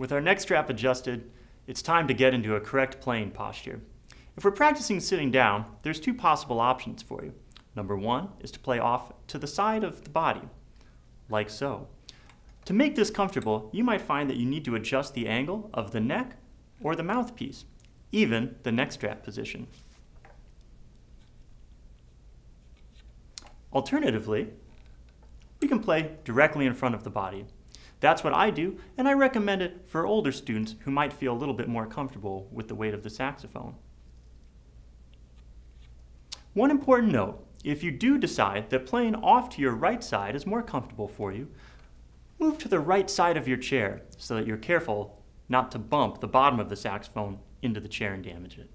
With our neck strap adjusted, it's time to get into a correct playing posture. If we're practicing sitting down, there's two possible options for you. Number one is to play off to the side of the body, like so. To make this comfortable, you might find that you need to adjust the angle of the neck or the mouthpiece, even the neck strap position. Alternatively, we can play directly in front of the body. That's what I do, and I recommend it for older students who might feel a little bit more comfortable with the weight of the saxophone. One important note, if you do decide that playing off to your right side is more comfortable for you, move to the right side of your chair so that you're careful not to bump the bottom of the saxophone into the chair and damage it.